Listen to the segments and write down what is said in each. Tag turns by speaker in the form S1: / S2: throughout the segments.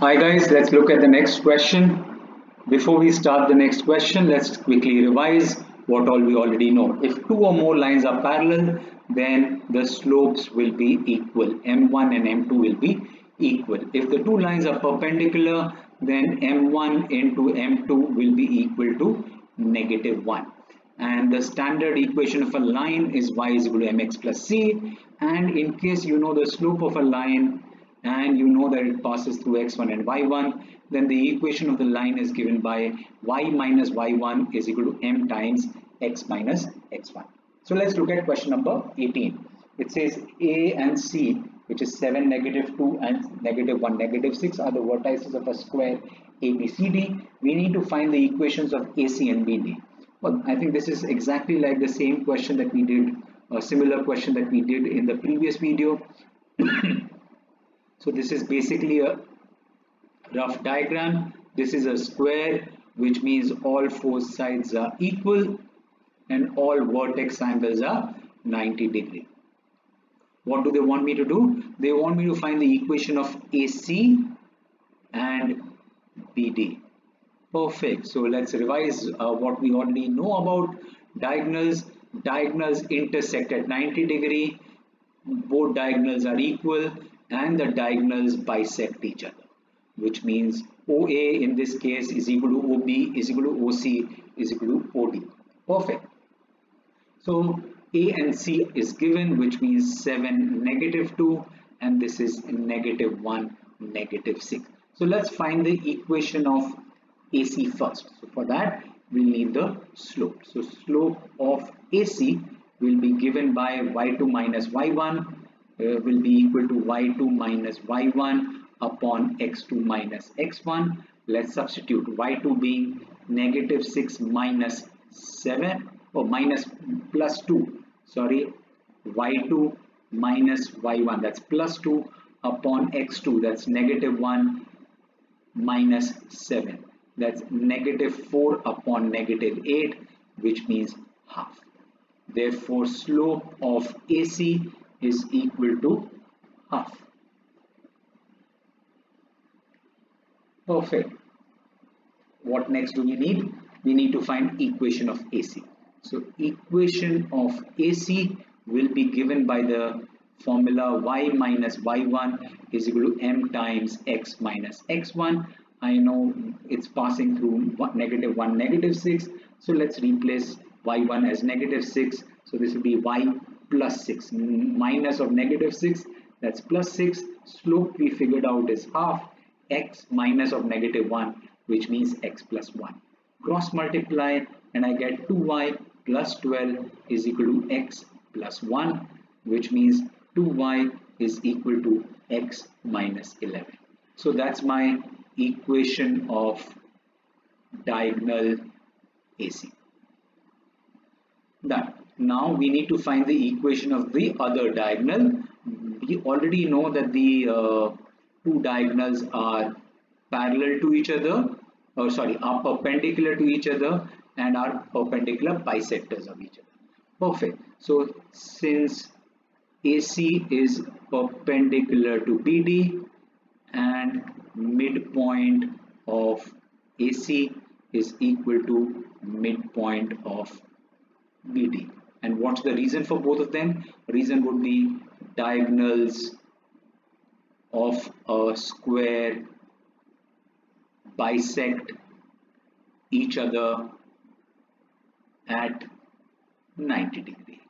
S1: Hi guys, let's look at the next question. Before we start the next question, let's quickly revise what all we already know. If two or more lines are parallel, then the slopes will be equal. M1 and M2 will be equal. If the two lines are perpendicular, then M1 into M2 will be equal to negative 1 and the standard equation of a line is y is equal to mx plus c and in case you know the slope of a line and you know that it passes through x1 and y1 then the equation of the line is given by y minus y1 is equal to m times x minus x1 so let's look at question number 18 it says a and c which is 7 negative 2 and negative 1 negative 6 are the vertices of a square abcd we need to find the equations of ac and bd well, I think this is exactly like the same question that we did, a similar question that we did in the previous video. so this is basically a rough diagram. This is a square, which means all four sides are equal and all vertex angles are 90 degree. What do they want me to do? They want me to find the equation of AC and BD. Perfect. So let's revise uh, what we already know about diagonals. Diagonals intersect at 90 degree. Both diagonals are equal and the diagonals bisect each other, which means OA in this case is equal to OB is equal to OC is equal to OD. Perfect. So A and C is given, which means 7 negative 2 and this is negative 1 negative 6. So let's find the equation of AC first. So for that we'll need the slope. So slope of AC will be given by y2 minus y1 uh, will be equal to y2 minus y1 upon x2 minus x1. Let's substitute y2 being negative 6 minus 7 or minus plus 2 sorry y2 minus y1 that's plus 2 upon x2 that's negative 1 minus 7 that's negative 4 upon negative 8 which means half. Therefore slope of AC is equal to half. Perfect. What next do we need? We need to find equation of AC so equation of AC will be given by the formula y minus y1 is equal to m times x minus x1 I know it's passing through one, negative 1, negative 6. So let's replace y1 as negative 6. So this will be y plus 6 minus of negative 6 that's plus 6 slope we figured out is half. X minus of negative 1 which means x plus 1 cross multiply and I get 2y plus 12 is equal to x plus 1 which means 2y is equal to x minus 11 so that's my equation of diagonal AC. Done. Now we need to find the equation of the other diagonal. We already know that the uh, two diagonals are parallel to each other or sorry are perpendicular to each other and are perpendicular bisectors of each other. Perfect. So since AC is perpendicular to BD and midpoint of AC is equal to midpoint of BD. And what's the reason for both of them? Reason would be diagonals of a square bisect each other at 90 degree.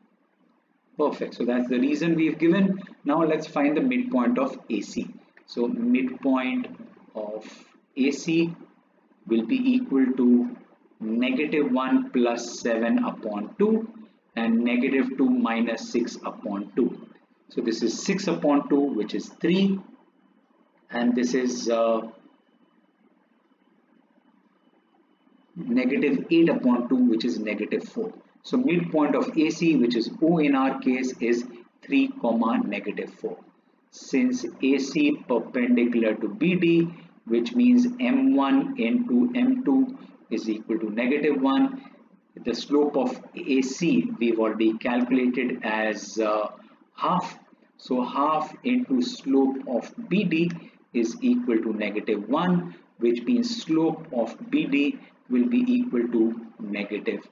S1: Perfect. So that's the reason we've given. Now let's find the midpoint of AC. So midpoint of AC will be equal to negative 1 plus 7 upon 2 and negative 2 minus 6 upon 2. So this is 6 upon 2 which is 3 and this is uh, negative 8 upon 2 which is negative 4. So midpoint of AC which is O in our case is 3 comma negative 4 since AC perpendicular to BD which means M1 into M2 is equal to negative 1 the slope of AC we've already calculated as uh, half. So half into slope of BD is equal to negative 1 which means slope of BD will be equal to negative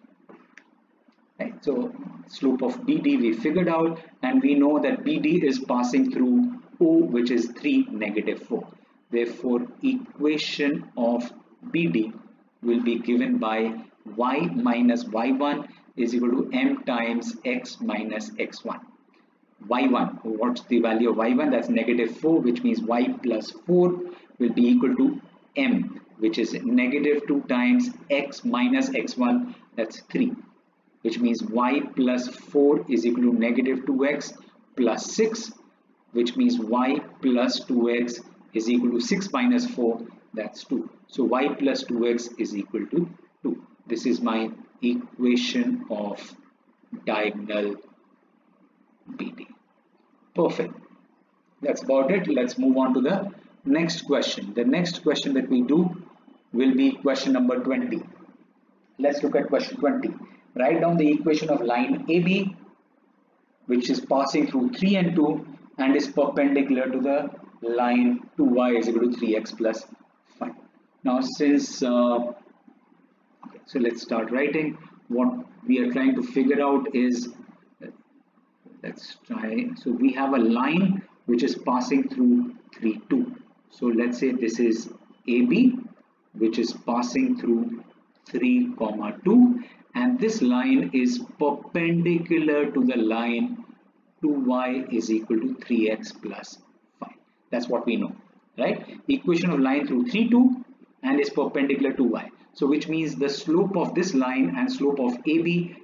S1: right so slope of BD we figured out and we know that BD is passing through O which is 3 negative 4 therefore equation of BD will be given by y minus y1 is equal to m times x minus x1 y1 what's the value of y1 that's negative 4 which means y plus 4 will be equal to m which is negative 2 times x minus x1 that's 3 which means y plus 4 is equal to negative 2x plus 6 which means y plus 2x is equal to 6 minus 4 that's 2 so y plus 2x is equal to 2 this is my equation of diagonal BD. Perfect. That's about it. Let's move on to the next question. The next question that we do will be question number 20. Let's look at question 20. Write down the equation of line AB which is passing through 3 and 2 and is perpendicular to the line 2y is equal to 3x plus 5. Now since uh, so let's start writing. What we are trying to figure out is let's try. So we have a line which is passing through 3 2 so let's say this is AB which is passing through 3 comma 2 and this line is perpendicular to the line 2y is equal to 3x plus 5 that's what we know right? Equation of line through 3 2 and is perpendicular to y so which means the slope of this line and slope of AB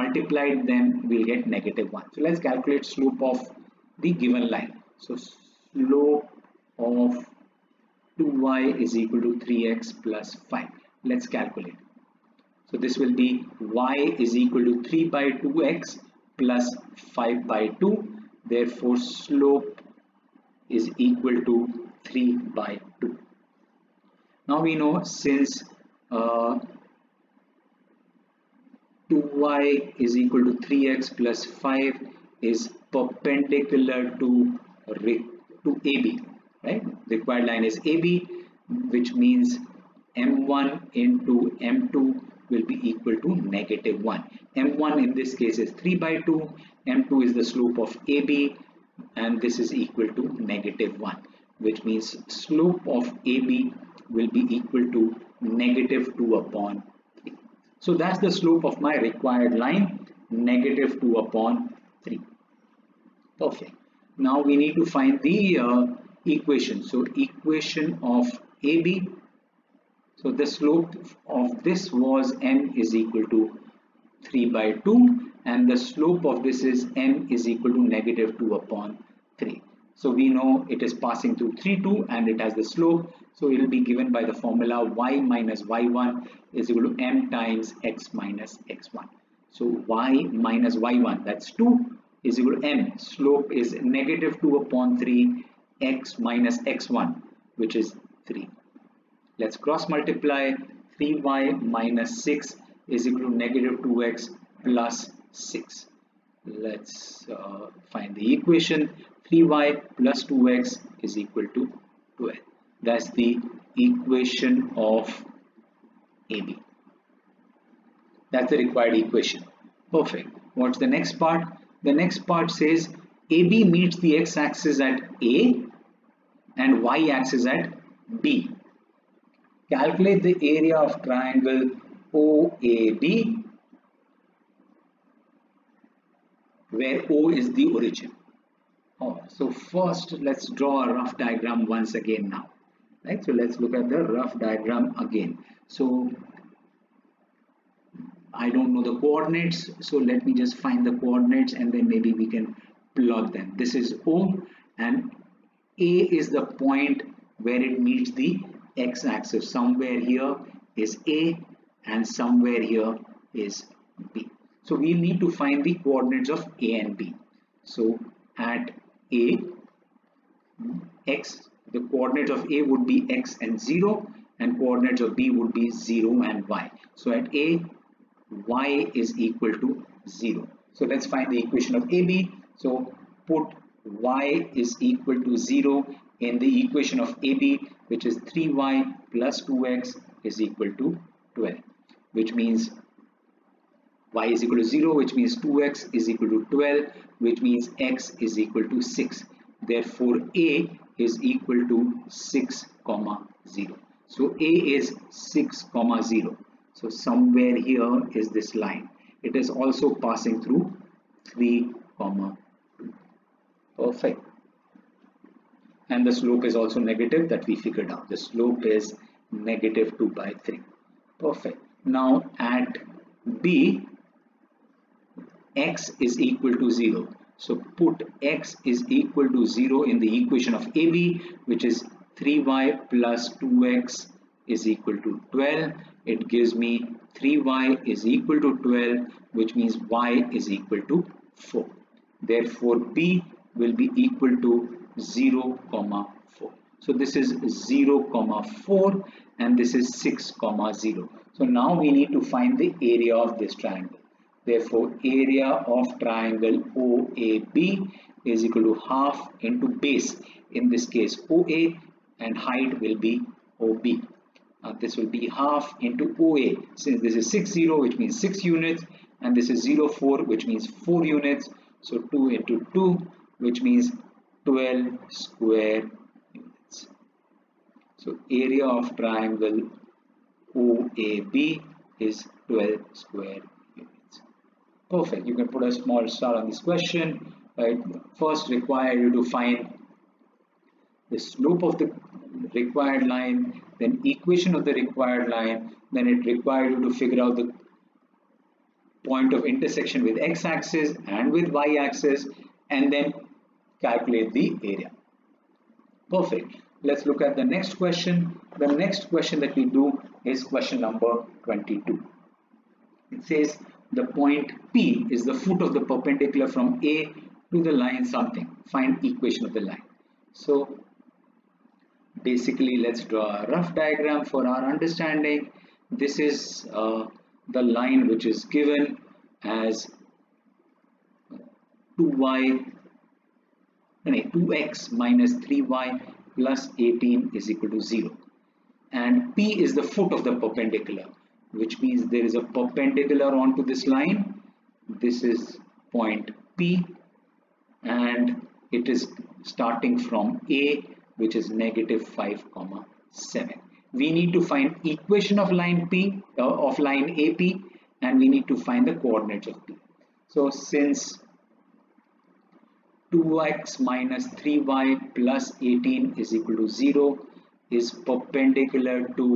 S1: multiplied then we'll get negative 1 so let's calculate slope of the given line. So slope of 2y is equal to 3x plus 5 let's calculate. So this will be y is equal to 3 by 2x plus 5 by 2 therefore slope is equal to 3 by 2 now we know since uh, 2y is equal to 3x plus 5 is perpendicular to, to AB, right? Required line is AB, which means m1 into m2 will be equal to negative 1. m1 in this case is 3 by 2, m2 is the slope of AB, and this is equal to negative 1, which means slope of AB will be equal to negative 2 upon 3. so that's the slope of my required line, negative 2 upon 3. Perfect. Now we need to find the uh, equation. So equation of AB. So the slope of this was m is equal to 3 by 2 and the slope of this is m is equal to negative 2 upon 3. So we know it is passing through 3, 2 and it has the slope. So it will be given by the formula y minus y1 is equal to m times x minus x1. So y minus y1 that's 2 is equal to m. Slope is negative 2 upon 3 x minus x1 which is 3. Let's cross multiply 3y minus 6 is equal to negative 2x plus 6. Let's uh, find the equation 3y plus 2x is equal to 12. That's the equation of AB. That's the required equation. Perfect. What's the next part? The next part says AB meets the x-axis at A and y-axis at B. Calculate the area of triangle OAB where O is the origin. So first let's draw a rough diagram once again now. Right, so let's look at the rough diagram again. So I don't know the coordinates, so let me just find the coordinates and then maybe we can plot them. This is O and A is the point where it meets the x-axis. Somewhere here is A and somewhere here is B. So we need to find the coordinates of A and B. So at A, x, the coordinates of A would be x and 0 and coordinates of B would be 0 and y. So at A, y is equal to 0. So let's find the equation of AB. So put y is equal to 0 in the equation of AB which is 3y plus 2x is equal to 12 which means y is equal to 0 which means 2x is equal to 12 which means x is equal to 6 therefore a is equal to 6 comma 0 so a is 6 comma 0 so somewhere here is this line. It is also passing through 3 comma 2 perfect. And the slope is also negative that we figured out. The slope is negative 2 by 3 perfect. Now at b x is equal to 0. So put x is equal to 0 in the equation of AB which is 3y plus 2x is equal to 12. It gives me 3y is equal to 12 which means y is equal to 4. Therefore B will be equal to 0 comma 4. So this is 0 comma 4 and this is 6 comma 0. So now we need to find the area of this triangle. Therefore, area of triangle OAB is equal to half into base. In this case, OA and height will be OB. Uh, this will be half into OA. Since this is 6, 0, which means 6 units, and this is 0, 4, which means 4 units. So 2 into 2, which means 12 square units. So area of triangle OAB is 12 square Perfect. You can put a small star on this question. Right. First require you to find the slope of the required line, then equation of the required line, then it required you to figure out the point of intersection with x-axis and with y-axis and then calculate the area. Perfect. Let's look at the next question. The next question that we do is question number 22. It says the point P is the foot of the perpendicular from A to the line something. Find equation of the line. So basically let's draw a rough diagram for our understanding. This is uh, the line which is given as 2y 2x minus 3y plus 18 is equal to 0 and p is the foot of the perpendicular which means there is a perpendicular onto this line. This is point P and it is starting from A which is negative 5 comma 7 we need to find equation of line P uh, of line AP and we need to find the coordinates of P. So since 2x minus 3y plus 18 is equal to 0 is perpendicular to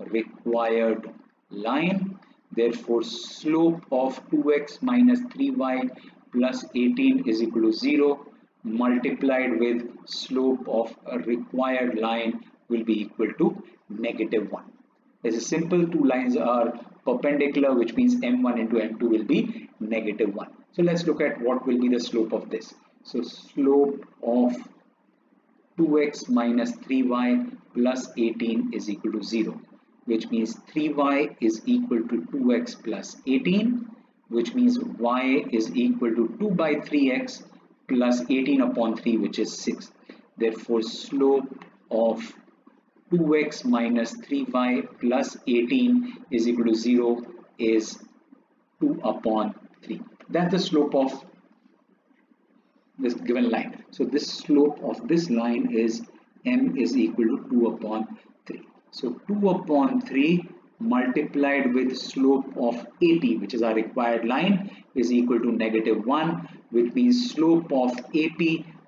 S1: required line. Therefore, slope of 2x minus 3y plus 18 is equal to 0 multiplied with slope of a required line will be equal to negative 1. As a simple two lines are perpendicular which means m1 into m2 will be negative 1. So let's look at what will be the slope of this. So slope of 2x minus 3y plus 18 is equal to 0 which means 3y is equal to 2x plus 18 which means y is equal to 2 by 3x plus 18 upon 3 which is 6 therefore slope of 2x minus 3y plus 18 is equal to 0 is 2 upon 3 that's the slope of this given line. So this slope of this line is m is equal to 2 upon so 2 upon 3 multiplied with slope of AP which is our required line is equal to negative 1 which means slope of AP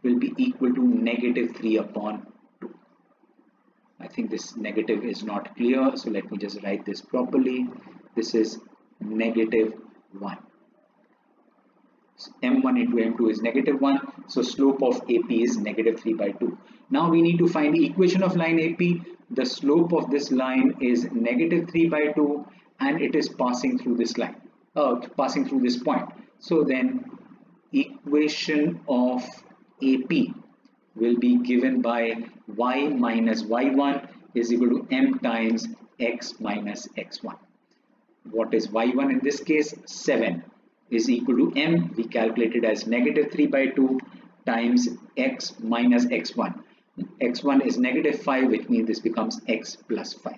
S1: will be equal to negative 3 upon 2. I think this negative is not clear so let me just write this properly. This is negative 1 m1 into m2 is negative 1 so slope of AP is negative 3 by 2 now we need to find the equation of line AP the slope of this line is negative 3 by 2 and it is passing through this line uh, passing through this point. So then equation of AP will be given by y minus y1 is equal to m times x minus x1 what is y1 in this case? 7 is equal to m. We calculated as negative 3 by 2 times x minus x1. X1 is negative 5 which means this becomes x plus 5.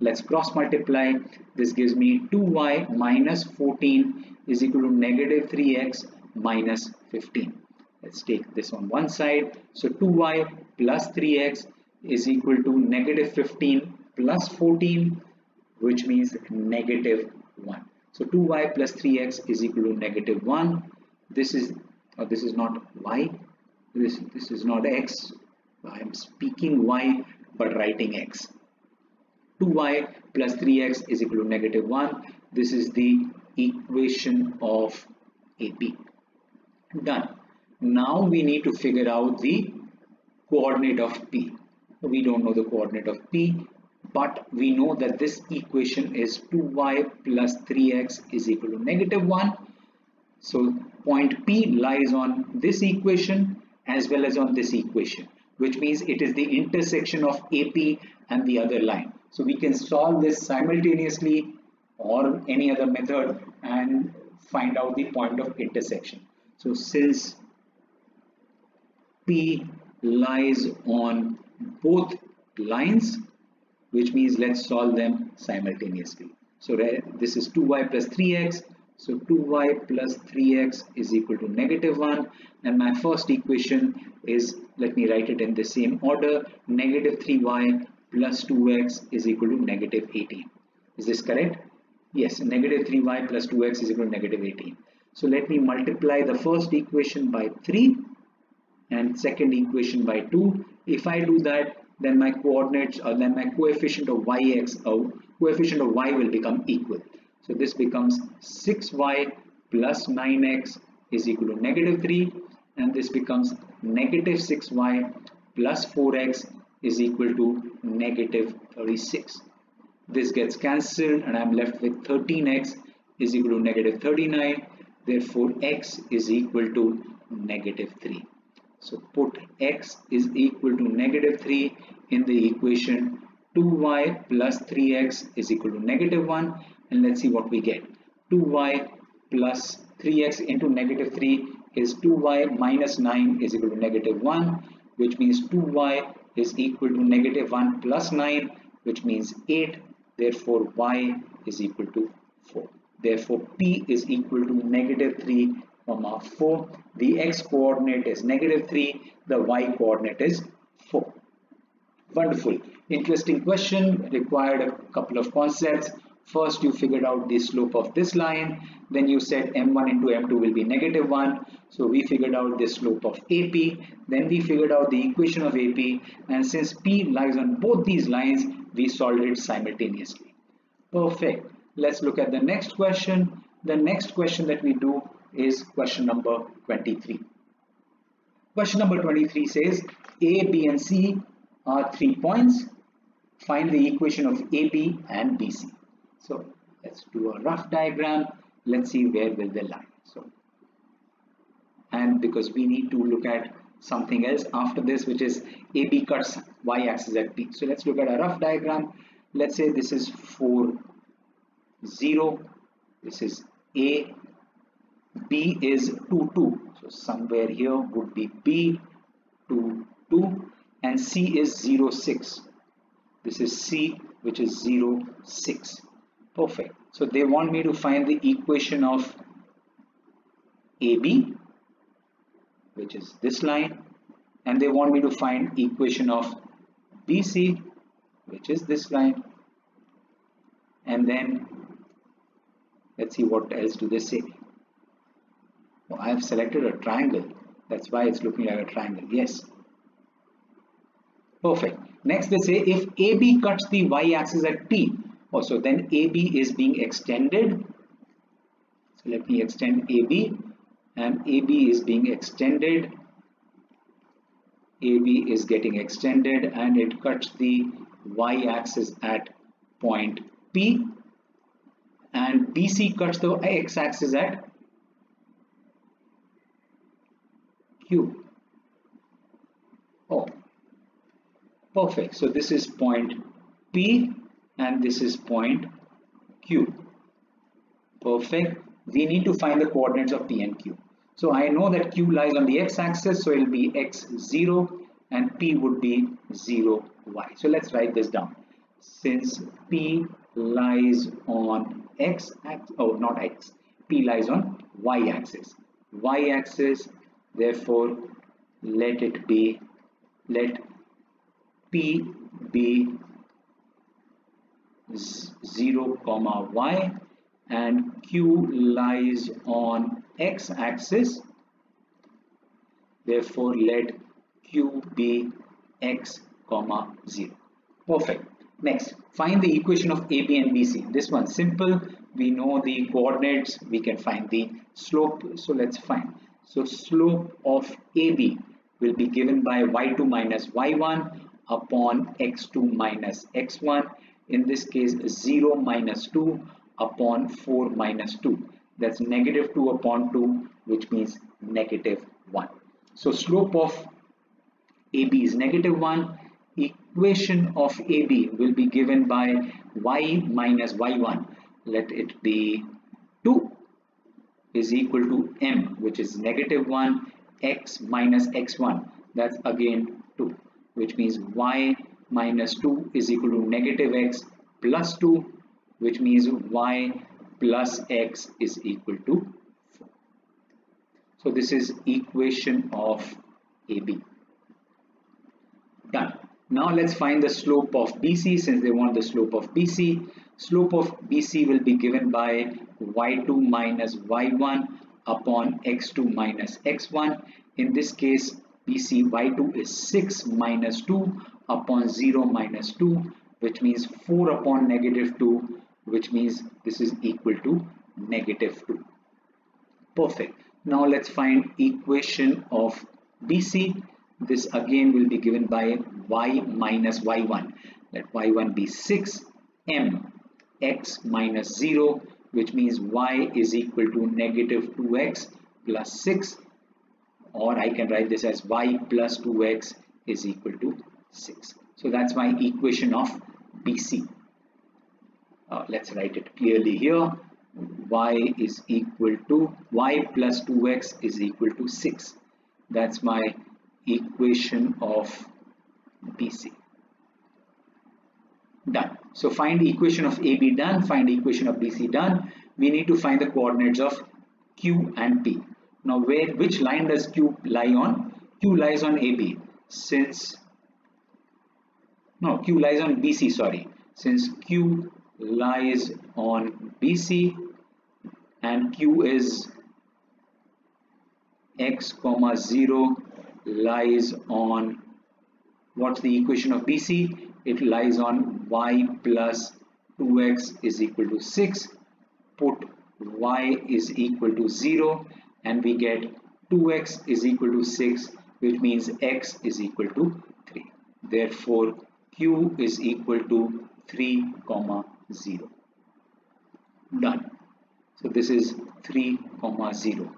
S1: Let's cross multiply. This gives me 2y minus 14 is equal to negative 3x minus 15. Let's take this on one side. So 2y plus 3x is equal to negative 15 plus 14 which means negative 1. So 2y plus 3x is equal to negative 1. This is or this is not y. This, this is not x. I am speaking y but writing x. 2y plus 3x is equal to negative 1. This is the equation of AP. Done. Now we need to figure out the coordinate of P. We don't know the coordinate of P, but we know that this equation is 2y plus 3x is equal to negative 1. So point P lies on this equation as well as on this equation, which means it is the intersection of AP and the other line. So we can solve this simultaneously or any other method and find out the point of intersection. So since P lies on both lines, which means let's solve them simultaneously. So this is 2y plus 3x. So 2y plus 3x is equal to negative 1 and my first equation is, let me write it in the same order, negative 3y plus 2x is equal to negative 18. Is this correct? Yes, negative 3y plus 2x is equal to negative 18. So let me multiply the first equation by 3 and second equation by 2. If I do that, then my coordinates or then my coefficient of yx or uh, coefficient of y will become equal. So this becomes 6y plus 9x is equal to negative 3 and this becomes negative 6y plus 4x is equal to negative 36. This gets cancelled and I'm left with 13x is equal to negative 39. Therefore, x is equal to negative 3. So put x is equal to negative 3 in the equation 2y plus 3x is equal to negative 1 and let's see what we get. 2y plus 3x into negative 3 is 2y minus 9 is equal to negative 1 which means 2y is equal to negative 1 plus 9 which means 8 therefore y is equal to 4 therefore p is equal to negative 3 comma 4 the x coordinate is negative 3 the y coordinate is 4 wonderful. Interesting question required a couple of concepts first you figured out the slope of this line. Then you said m1 into m2 will be negative 1 so we figured out the slope of AP then we figured out the equation of AP and since P lies on both these lines we solved it simultaneously. Perfect. Let's look at the next question. The next question that we do is question number 23 question number 23 says A B and C are three points. Find the equation of AB and BC so let's do a rough diagram. Let's see where will they lie. So, and because we need to look at something else after this, which is AB cuts y axis at P. So let's look at a rough diagram. Let's say this is 4, 0. This is A. B is 2, 2. So somewhere here would be B, 2, 2. And C is 0, 6. This is C, which is 0, 6 perfect. So they want me to find the equation of AB which is this line and they want me to find equation of BC which is this line. And then let's see what else do they say. Well, I have selected a triangle. That's why it's looking like a triangle. Yes. Perfect. Next they say if AB cuts the y-axis at P also oh, then AB is being extended so let me extend AB and AB is being extended AB is getting extended and it cuts the y-axis at point P and BC cuts the x-axis at Q. Oh, perfect. So this is point P and this is point Q. Perfect. We need to find the coordinates of P and Q. So I know that Q lies on the x-axis, so it will be x0 and P would be 0, y. So let's write this down. Since P lies on x axis, oh not x, P lies on y axis. Y axis, therefore let it be, let P be 0 comma y and q lies on x axis therefore let q be x comma 0 perfect next find the equation of ab and bc this one simple we know the coordinates we can find the slope so let's find so slope of ab will be given by y2 minus y1 upon x2 minus x1 in this case 0 minus 2 upon 4 minus 2 that's negative 2 upon 2 which means negative 1 so slope of AB is negative 1 equation of AB will be given by y minus y1 let it be 2 is equal to m which is negative 1 x minus x1 that's again 2 which means y minus 2 is equal to negative x plus 2 which means y plus x is equal to 4. So this is equation of AB. Done. Now let's find the slope of BC since they want the slope of BC. Slope of BC will be given by y2 minus y1 upon x2 minus x1. In this case BC y2 is 6 minus 2 upon 0 minus 2 which means 4 upon negative 2 which means this is equal to negative 2 perfect. Now let's find equation of BC this again will be given by y minus y1 let y1 be 6 m x minus 0 which means y is equal to negative 2x plus 6 or I can write this as y plus 2x is equal to 6 so that's my equation of BC. Uh, let's write it clearly here. y is equal to y plus 2x is equal to 6. That's my equation of BC. Done. So find the equation of AB done, find the equation of BC done. We need to find the coordinates of Q and P. Now where which line does Q lie on? Q lies on AB. Since no q lies on bc sorry. Since q lies on bc and q is x comma 0 lies on what's the equation of bc it lies on y plus 2x is equal to 6 put y is equal to 0 and we get 2x is equal to 6 which means x is equal to 3 therefore q is equal to 3 comma 0 done. So this is 3 comma 0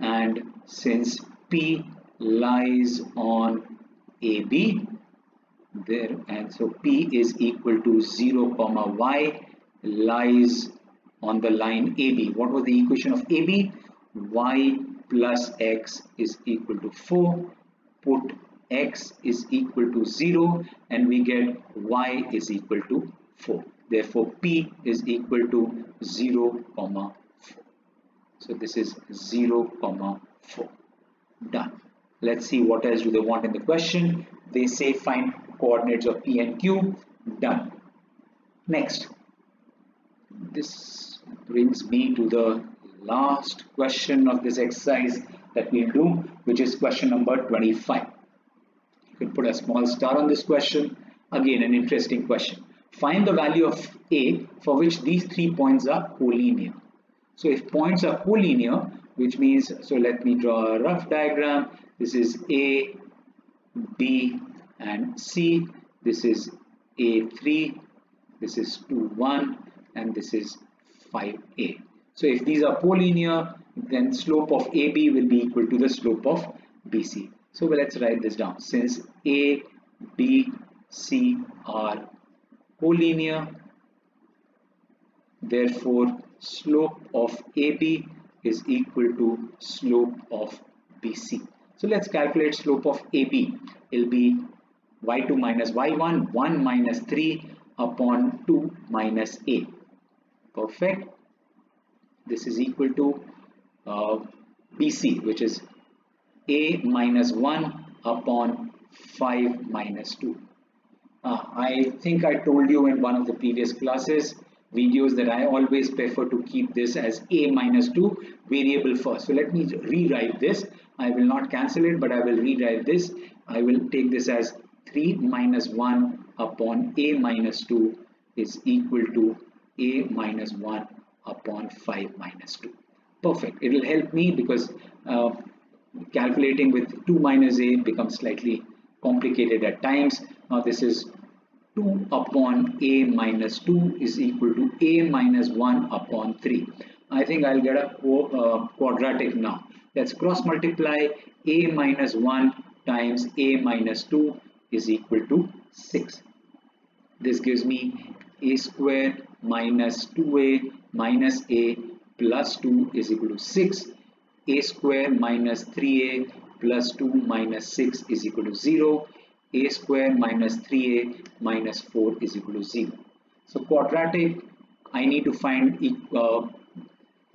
S1: and since p lies on ab there and so p is equal to 0 comma y lies on the line ab what was the equation of ab y plus x is equal to 4 put x is equal to 0 and we get y is equal to 4 therefore p is equal to 0 comma 4 so this is 0 comma 4 done. Let's see what else do they want in the question. They say find coordinates of p and q. Done. Next. This brings me to the last question of this exercise that we'll do which is question number 25 can put a small star on this question. Again, an interesting question. Find the value of A for which these three points are collinear. So if points are collinear, which means, so let me draw a rough diagram. This is A, B and C. This is A3, this is 2, 1 and this is 5A. So if these are collinear, then slope of AB will be equal to the slope of BC. So well, let's write this down. Since A, B, C are collinear, therefore slope of AB is equal to slope of BC. So let's calculate slope of AB. It'll be y2 minus y1, 1 minus 3 upon 2 minus a. Perfect. This is equal to uh, BC which is a minus 1 upon 5 minus 2. Uh, I think I told you in one of the previous classes videos that I always prefer to keep this as a minus 2 variable first. So let me rewrite this. I will not cancel it but I will rewrite this. I will take this as 3 minus 1 upon a minus 2 is equal to a minus 1 upon 5 minus 2. Perfect. It will help me because uh, calculating with 2 minus a becomes slightly complicated at times. Now this is 2 upon a minus 2 is equal to a minus 1 upon 3. I think I'll get a uh, quadratic now. Let's cross multiply a minus 1 times a minus 2 is equal to 6. This gives me a square minus 2a minus a plus 2 is equal to 6. A square minus 3a plus 2 minus 6 is equal to 0. a square minus 3a minus 4 is equal to 0. So quadratic, I need to find uh,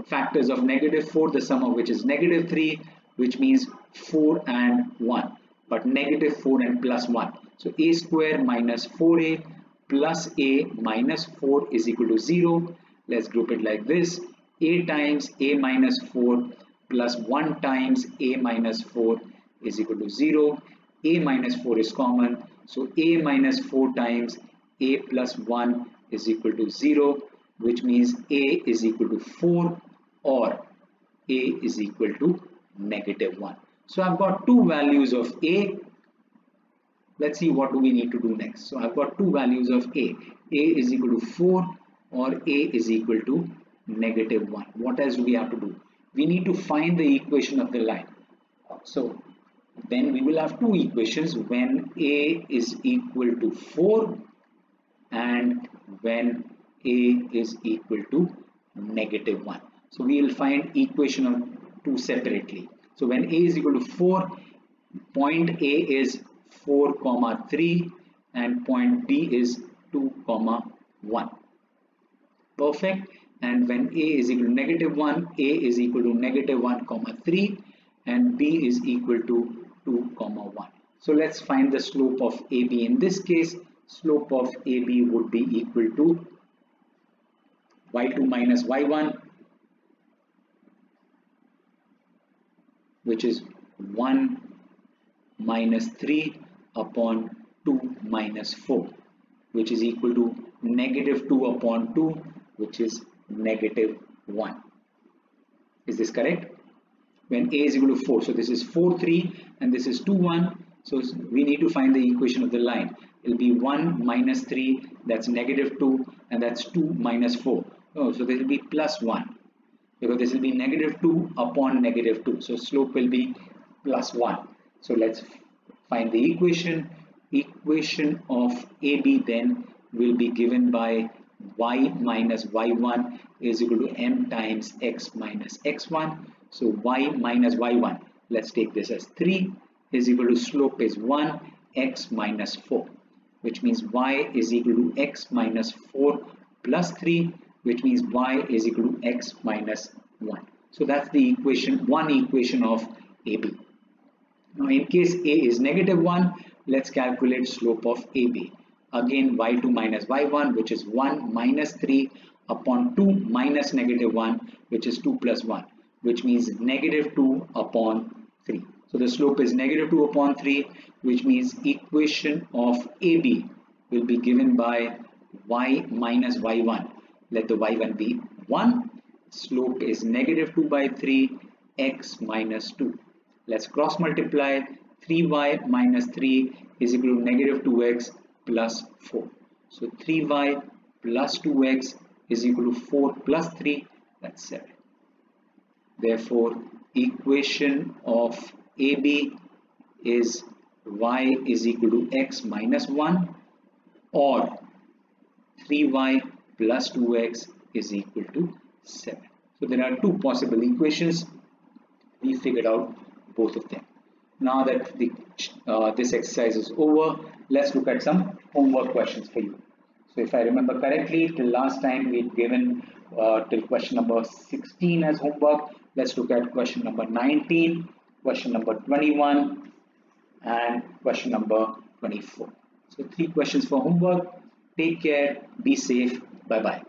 S1: factors of negative 4, the sum of which is negative 3, which means 4 and 1 but negative 4 and plus 1. So a square minus 4a plus a minus 4 is equal to 0. Let's group it like this. a times a minus 4 plus 1 times a minus 4 is equal to 0. a minus 4 is common. So a minus 4 times a plus 1 is equal to 0 which means a is equal to 4 or a is equal to negative 1. So I've got two values of A. Let's see what do we need to do next. So I've got two values of A. A is equal to 4 or A is equal to negative 1. What else do we have to do? We need to find the equation of the line. So then we will have two equations when A is equal to 4 and when A is equal to negative 1. So we will find equation of 2 separately. So when a is equal to 4, point A is 4 comma 3 and point B is 2 comma 1. Perfect. And when A is equal to negative 1, A is equal to negative 1 comma 3 and B is equal to 2 comma 1. So let's find the slope of AB. In this case, slope of AB would be equal to y2 minus y1 which is 1 minus 3 upon 2 minus 4 which is equal to negative 2 upon 2 which is negative 1. Is this correct? When a is equal to 4. So this is 4 3 and this is 2 1. So we need to find the equation of the line. It will be 1 minus 3 that's negative 2 and that's 2 minus 4. Oh, so this will be plus 1 because this will be negative 2 upon negative 2 so slope will be plus 1 so let's find the equation equation of AB then will be given by y minus y1 is equal to m times x minus x1 so y minus y1 let's take this as 3 is equal to slope is 1 x minus 4 which means y is equal to x minus 4 plus 3 which means y is equal to x minus 1. So that's the equation, one equation of AB. Now in case A is negative 1, let's calculate slope of AB. Again y2 minus y1 which is 1 minus 3 upon 2 minus negative 1 which is 2 plus 1 which means negative 2 upon 3. So the slope is negative 2 upon 3 which means equation of AB will be given by y minus y1 let the y1 be 1 slope is negative 2 by 3 x minus 2 let's cross multiply. 3y minus 3 is equal to negative 2x plus 4 so 3y plus 2x is equal to 4 plus 3 that's 7 therefore equation of AB is y is equal to x minus 1 or 3y plus 2x is equal to 7. So there are two possible equations. We figured out both of them. Now that the, uh, this exercise is over, let's look at some homework questions for you. So if I remember correctly, till last time we'd given uh, till question number 16 as homework. Let's look at question number 19, question number 21, and question number 24. So three questions for homework. Take care, be safe, bye bye.